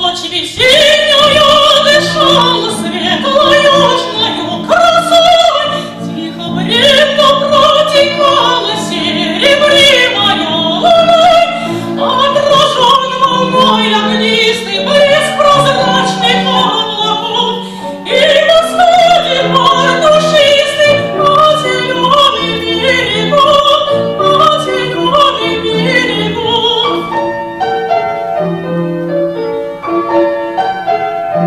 Volte-me, filho!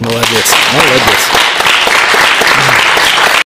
Молодец, молодец.